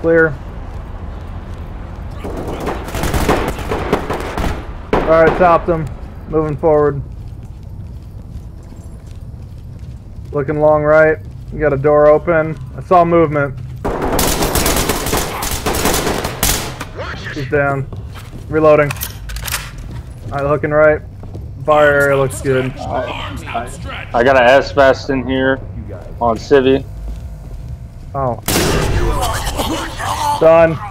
Clear. Alright, topped them. Moving forward. Looking long right. You got a door open. I saw movement. He's down. Reloading. Alright, looking right. Fire area looks good. I got an S-Vest in here on Civi. Oh. Done.